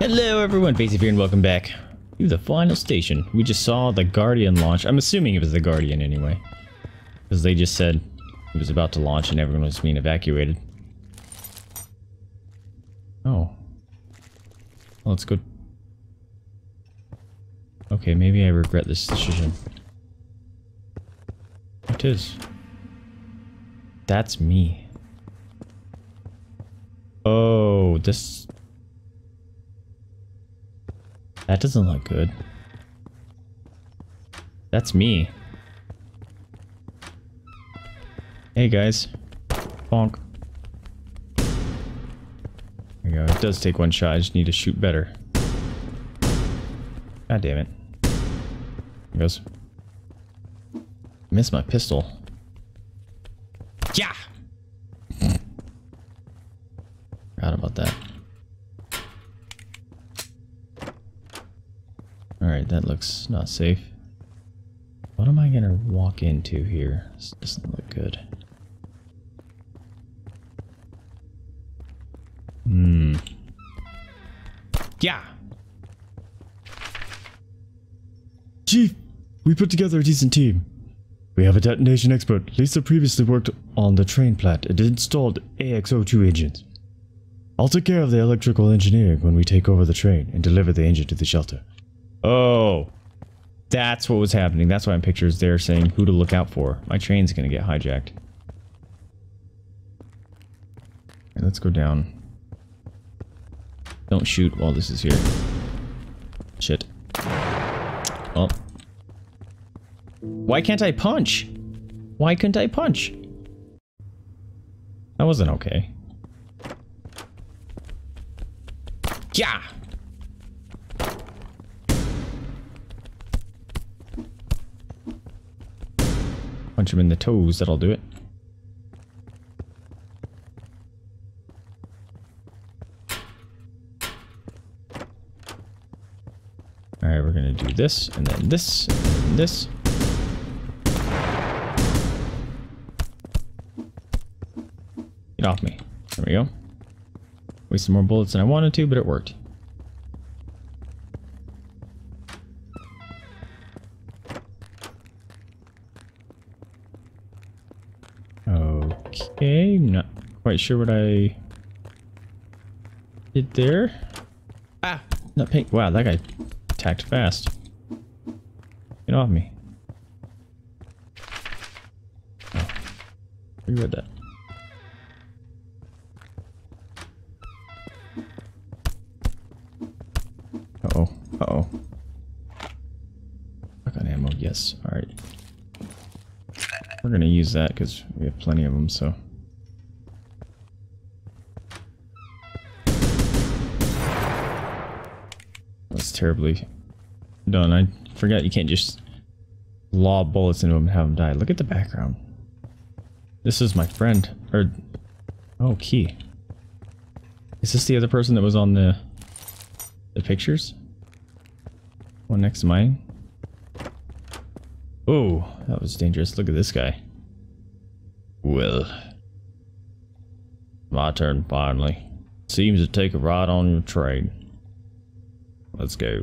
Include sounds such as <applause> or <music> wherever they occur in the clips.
Hello everyone, Vaesive here and welcome back to the final station. We just saw the Guardian launch. I'm assuming it was the Guardian anyway. Because they just said it was about to launch and everyone was being evacuated. Oh. Well, let's go. Okay, maybe I regret this decision. It is. That's me. Oh, this that doesn't look good. That's me. Hey guys. Bonk. There you go. It does take one shot. I just need to shoot better. God damn it. There goes. Missed my pistol. Yeah! Forgot about that. Alright, not safe. What am I gonna walk into here? This doesn't look good. Hmm. Yeah! Chief, we put together a decent team. We have a detonation expert. Lisa previously worked on the train plant and installed AX02 engines. I'll take care of the electrical engineering when we take over the train and deliver the engine to the shelter. Oh. That's what was happening. That's why I'm pictures there saying who to look out for. My train's gonna get hijacked. Okay, let's go down. Don't shoot while this is here. Shit. Oh. Why can't I punch? Why couldn't I punch? That wasn't okay. Yeah! Punch him in the toes, that'll do it. Alright, we're gonna do this, and then this, and this. Get off me. There we go. Wasted more bullets than I wanted to, but it worked. Quite sure what I did there. Ah, not pink. Wow, that guy attacked fast. Get off me. Oh, reread that. Uh oh. Uh oh. Back on ammo. Yes. All right. We're gonna use that because we have plenty of them. So. Terribly done. I forgot you can't just lob bullets into him and have him die. Look at the background. This is my friend. Or, oh, key. Is this the other person that was on the the pictures? One next to mine. Oh, that was dangerous. Look at this guy. Well, my turn finally. Seems to take a ride on your train. Let's go.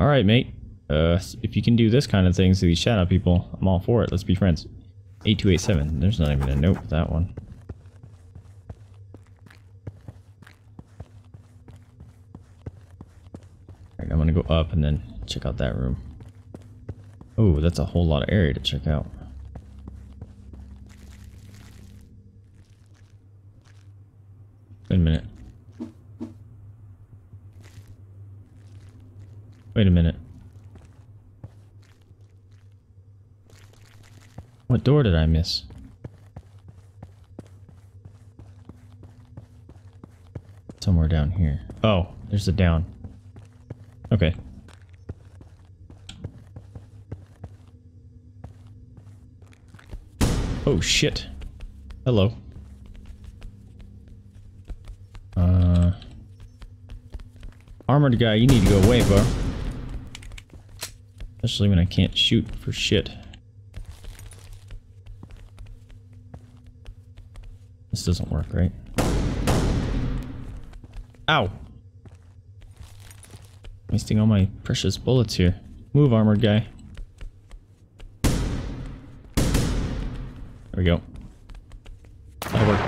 Alright, mate. Uh, if you can do this kind of things to these shadow people, I'm all for it. Let's be friends. 8287. There's not even a note with that one. Alright, I'm gonna go up and then check out that room. Oh, that's a whole lot of area to check out. Wait a minute. Wait a minute. What door did I miss? Somewhere down here. Oh, there's a down. Okay. Oh shit. Hello. Uh Armored guy, you need to go away, bro. Especially when I can't shoot for shit. This doesn't work, right? Ow! Wasting all my precious bullets here. Move, armored guy. There we go. That'll work.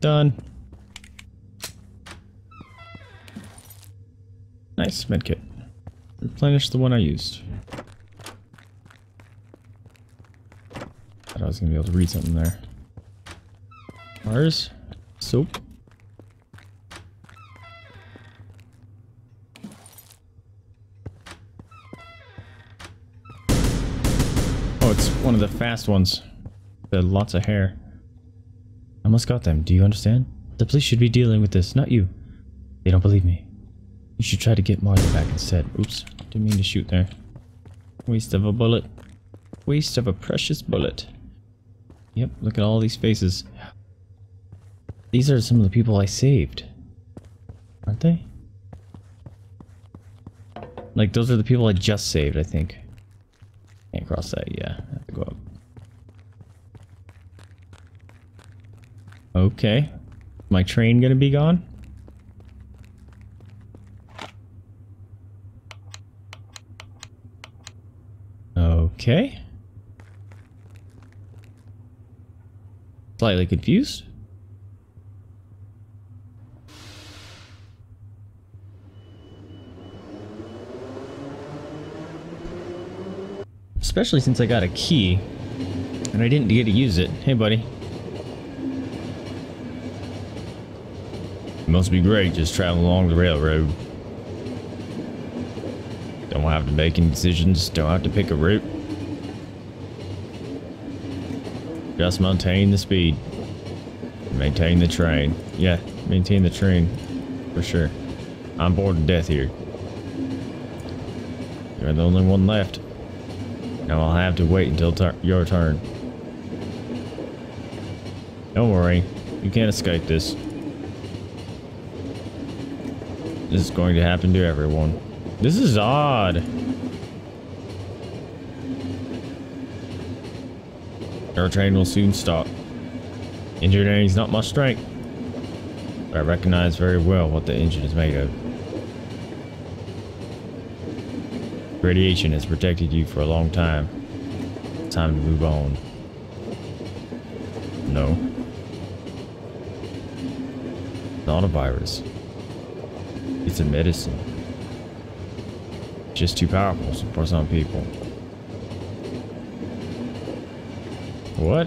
Done. Nice, medkit. Replenish the one I used. Thought I was gonna be able to read something there. Mars? Soap? Oh, it's one of the fast ones. The lots of hair. I almost got them. Do you understand? The police should be dealing with this, not you. They don't believe me. You should try to get Martha back instead. Oops. Didn't mean to shoot there. Waste of a bullet. Waste of a precious bullet. Yep, look at all these faces. These are some of the people I saved. Aren't they? Like, those are the people I just saved, I think. Can't cross that, yeah. I have to go up. Okay. My train gonna be gone? Okay. Slightly confused. Especially since I got a key and I didn't get to use it. Hey, buddy. It must be great just traveling along the railroad. Don't have to make any decisions, don't have to pick a route. Just maintain the speed. Maintain the train. Yeah, maintain the train. For sure. I'm bored to death here. You're the only one left. Now I'll have to wait until your turn. Don't worry. You can't escape this. This is going to happen to everyone. This is odd. Our train will soon stop. Engineering is not my strength, but I recognize very well what the engine is made of. Radiation has protected you for a long time. Time to move on. No. Not a virus. It's a medicine. Just too powerful for some people. What?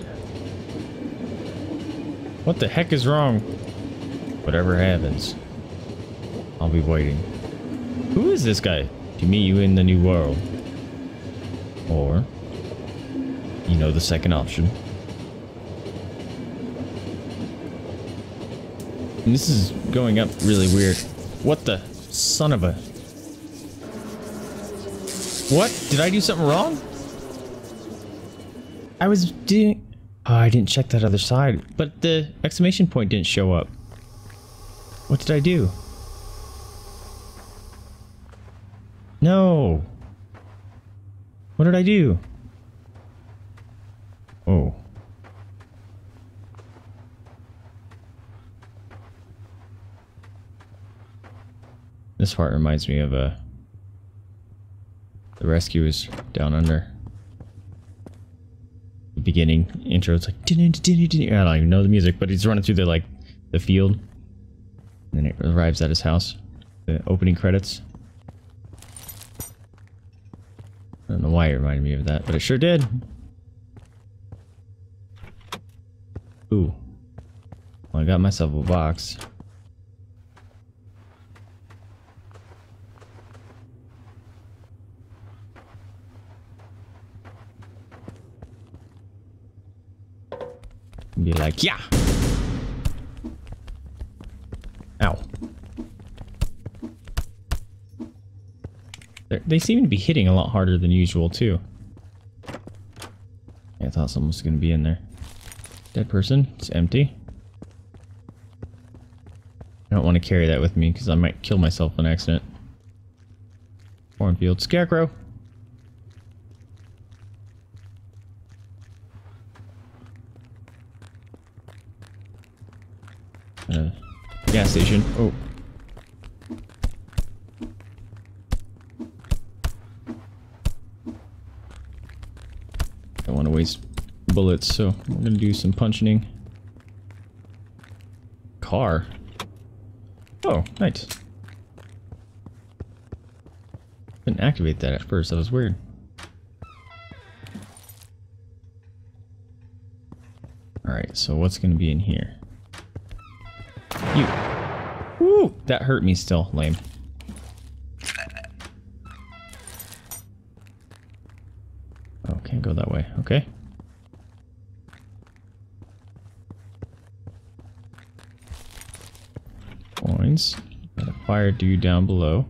What the heck is wrong? Whatever happens, I'll be waiting. Who is this guy? To meet you in the new world. Or, you know the second option. And this is going up really weird. What the son of a... What? Did I do something wrong? I was doing... Oh, I didn't check that other side. But the exclamation point didn't show up. What did I do? No. What did I do? Oh. This part reminds me of a uh, the rescuers down under. Beginning intro, it's like I don't even know the music, but he's running through the like the field, and then it arrives at his house. The opening credits. I don't know why it reminded me of that, but it sure did. Ooh. Well, I got myself a box. Like, yeah! Ow. They're, they seem to be hitting a lot harder than usual, too. I thought someone was going to be in there. Dead person. It's empty. I don't want to carry that with me because I might kill myself on accident. Cornfield. Scarecrow! station. Oh. Don't want to waste bullets, so we're going to do some punching. Car. Oh, nice. Didn't activate that at first, that was weird. Alright, so what's going to be in here? You. That hurt me still. Lame. Oh, can't go that way. Okay. Coins. Got a fire dude down below.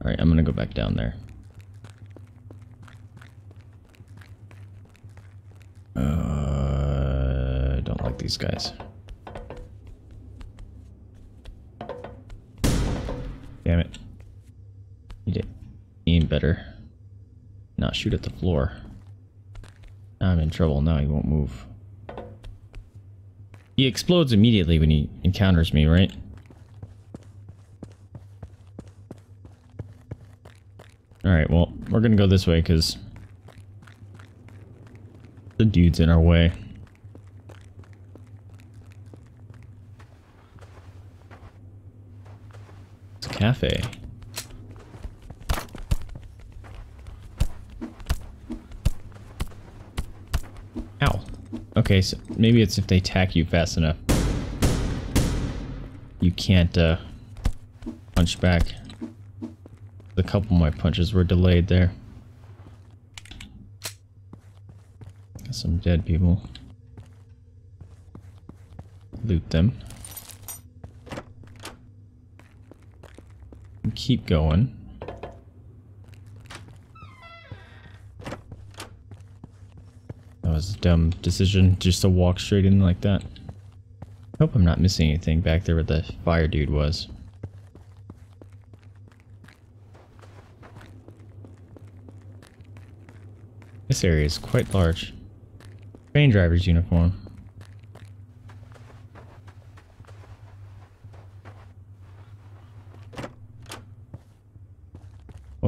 Alright, I'm gonna go back down there. Uh, don't like these guys. Damn it. Need to aim better. Not shoot at the floor. I'm in trouble. Now he won't move. He explodes immediately when he encounters me, right? Alright, well, we're gonna go this way because the dude's in our way. It's a cafe. Ow. Okay, so maybe it's if they attack you fast enough. You can't uh, punch back. A couple of my punches were delayed there. Some dead people. Loot them. And keep going. That was a dumb decision just to walk straight in like that. Hope I'm not missing anything back there where the fire dude was. This area is quite large. Train driver's uniform.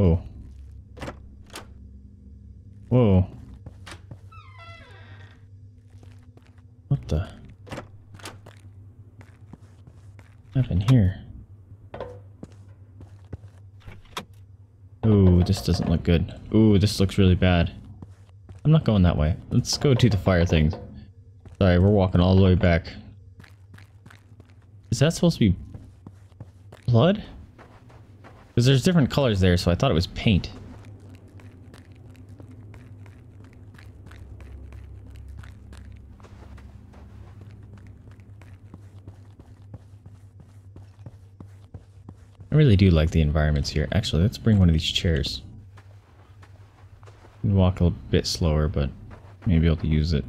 Whoa. Whoa. What the? What happened here? Ooh, this doesn't look good. Ooh, this looks really bad. I'm not going that way. Let's go to the fire things. Sorry, we're walking all the way back. Is that supposed to be blood? Because there's different colors there, so I thought it was paint. I really do like the environments here. Actually, let's bring one of these chairs. Walk a bit slower, but maybe I'll use it.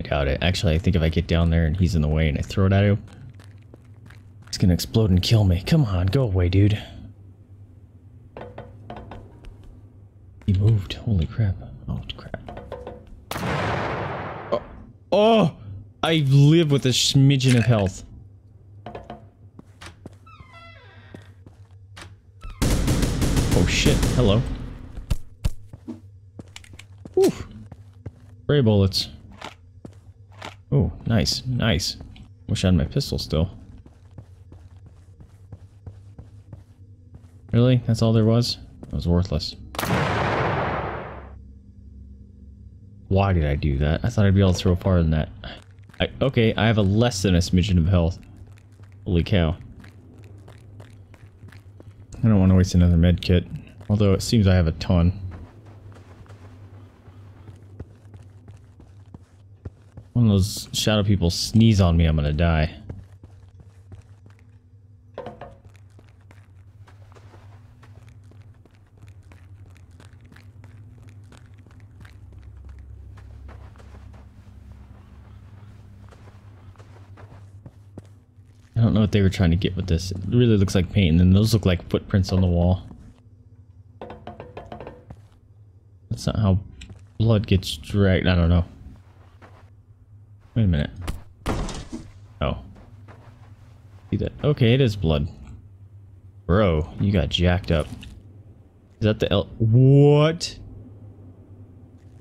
I doubt it. Actually, I think if I get down there and he's in the way and I throw it at him, he's gonna explode and kill me. Come on, go away, dude. He moved. Holy crap. Oh, crap. Oh! oh! I live with a smidgen of health. Oh shit, hello. Whew. Spray bullets. Oh, nice, nice. Wish I had my pistol still. Really? That's all there was? That was worthless. Why did I do that? I thought I'd be able to throw farther than that. I, okay, I have a less than a smidgen of health. Holy cow. I don't want to waste another med kit. Although it seems I have a ton. One of those shadow people sneeze on me, I'm gonna die. What they were trying to get with this. It really looks like paint, and then those look like footprints on the wall. That's not how blood gets dragged. I don't know. Wait a minute. Oh. See that? Okay, it is blood. Bro, you got jacked up. Is that the L? What?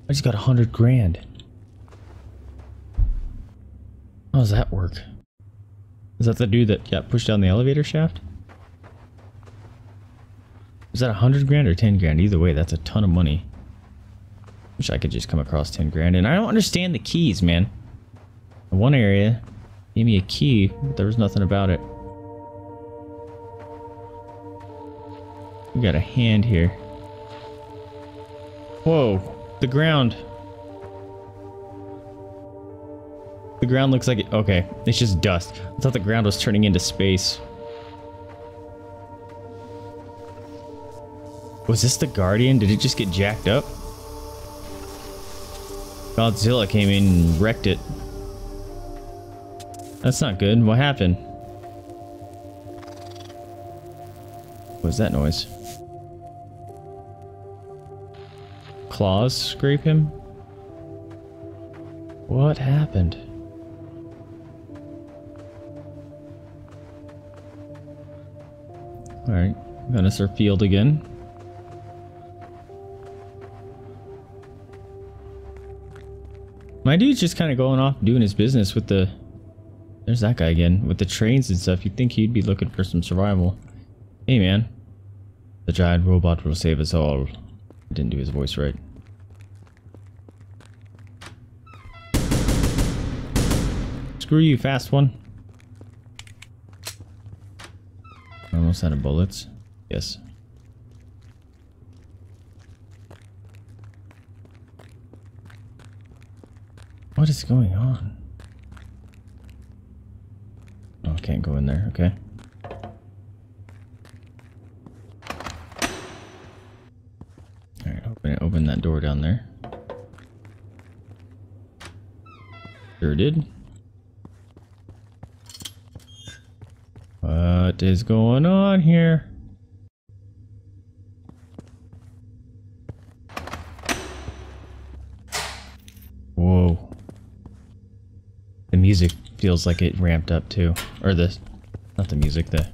I just got a hundred grand. How does that work? Is that the dude that got pushed down the elevator shaft? Is that a hundred grand or ten grand? Either way, that's a ton of money. Wish I could just come across ten grand. And I don't understand the keys, man. One area, gave me a key, but there was nothing about it. We got a hand here. Whoa, the ground. The ground looks like it. Okay, it's just dust. I thought the ground was turning into space. Was this the Guardian? Did it just get jacked up? Godzilla came in and wrecked it. That's not good. What happened? What was that noise? Claws scrape him? What happened? Alright, Venusaur Field again. My dude's just kind of going off doing his business with the... There's that guy again. With the trains and stuff. You'd think he'd be looking for some survival. Hey, man. The giant robot will save us all. Didn't do his voice right. Screw you, fast one. Almost out of bullets. Yes. What is going on? Oh, I can't go in there. Okay. Alright, open. Open that door down there. Sure did. What is going on here? Whoa. The music feels like it ramped up too. Or the, not the music, the,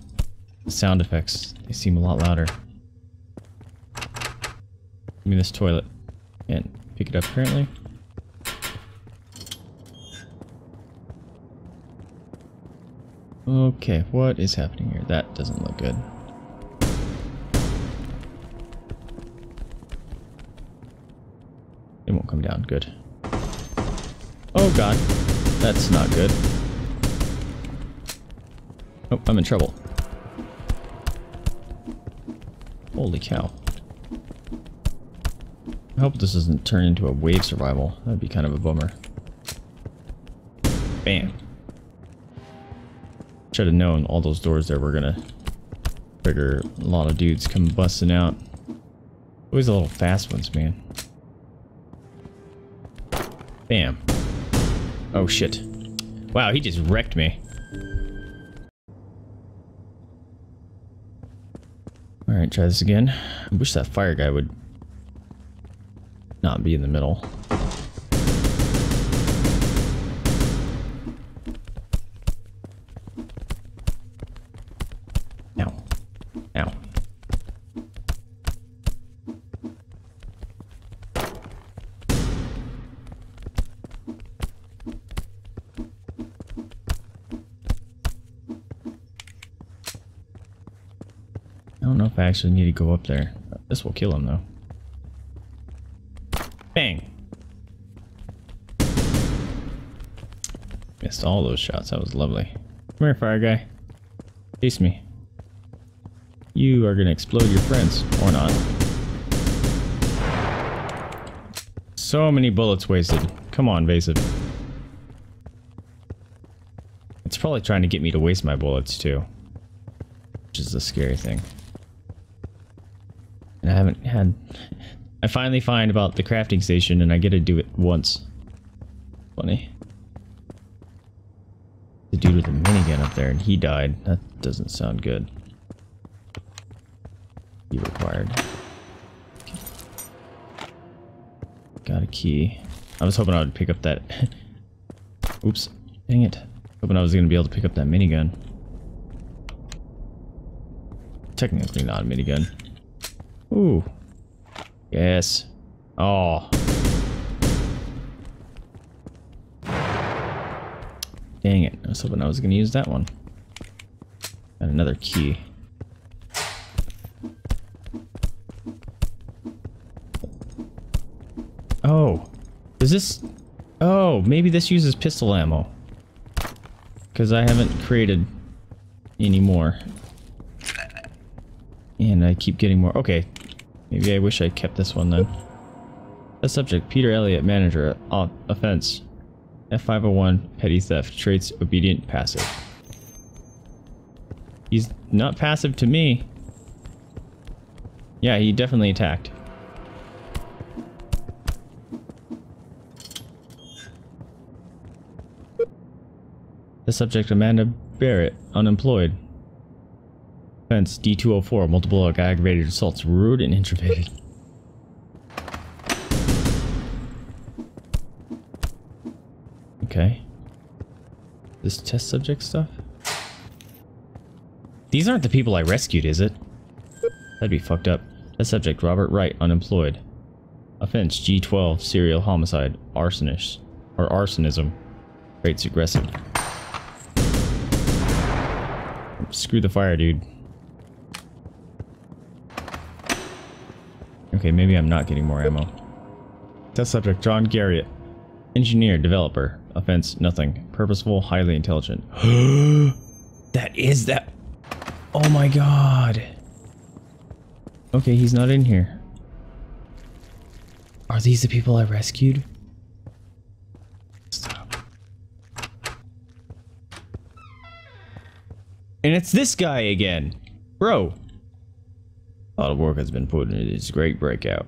sound effects. They seem a lot louder. Give me this toilet. Can't pick it up currently. Okay, what is happening here? That doesn't look good. It won't come down. Good. Oh god. That's not good. Oh, I'm in trouble. Holy cow. I hope this doesn't turn into a wave survival. That'd be kind of a bummer. Bam. Should have known all those doors there were gonna trigger a lot of dudes come busting out. Always the little fast ones, man. Bam. Oh shit. Wow, he just wrecked me. Alright, try this again. I wish that fire guy would not be in the middle. Don't know if I actually need to go up there. This will kill him though. Bang! Missed all those shots. That was lovely. Come here, fire guy. Chase me. You are gonna explode your friends. Or not. So many bullets wasted. Come on, Vaesive. It's probably trying to get me to waste my bullets, too. Which is the scary thing. And I haven't had... I finally find about the crafting station and I get to do it once. Funny. The dude with the minigun up there and he died. That doesn't sound good. Key required. Got a key. I was hoping I would pick up that... <laughs> Oops. Dang it. Hoping I was going to be able to pick up that minigun. Technically not a minigun. Ooh. Yes. Oh. Dang it. I was hoping I was going to use that one. And another key. Oh. Does this... Oh, maybe this uses pistol ammo. Because I haven't created any more. And I keep getting more. Okay. Maybe I wish I kept this one then. A subject, Peter Elliott, manager, offense. F501, petty theft, traits, obedient, passive. He's not passive to me. Yeah, he definitely attacked. The subject, Amanda Barrett, unemployed. Offense, D204, multiple aggravated assaults, rude and introverted. Okay. This test subject stuff? These aren't the people I rescued, is it? That'd be fucked up. Test subject, Robert Wright, unemployed. Offense, G12, serial homicide, arsonist, or arsonism. Rates aggressive. Screw the fire, dude. Okay, maybe I'm not getting more ammo. Test subject, John Garriott. Engineer, developer. Offense, nothing. Purposeful, highly intelligent. <gasps> that is that. Oh my god. Okay, he's not in here. Are these the people I rescued? Stop. And it's this guy again. Bro. A lot of work has been put into this great breakout.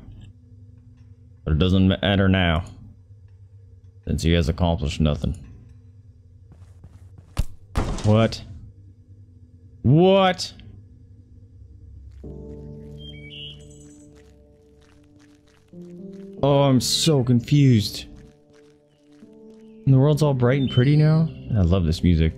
But it doesn't matter now. Since he has accomplished nothing. What? What? Oh, I'm so confused. And the world's all bright and pretty now? I love this music.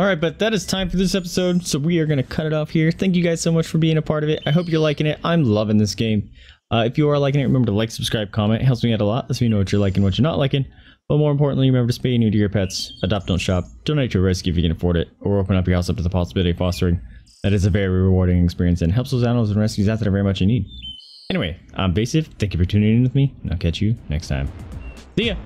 Alright, but that is time for this episode, so we are going to cut it off here. Thank you guys so much for being a part of it. I hope you're liking it. I'm loving this game. Uh, if you are liking it, remember to like, subscribe, comment. It helps me out a lot. Lets me know what you're liking, what you're not liking. But more importantly, remember to spay and neuter your pets. Adopt, don't shop. Donate to a rescue if you can afford it. Or open up your house up to the possibility of fostering. That is a very rewarding experience and helps those animals and rescues out that are very much in need. Anyway, I'm Vaesive. Thank you for tuning in with me, and I'll catch you next time. See ya!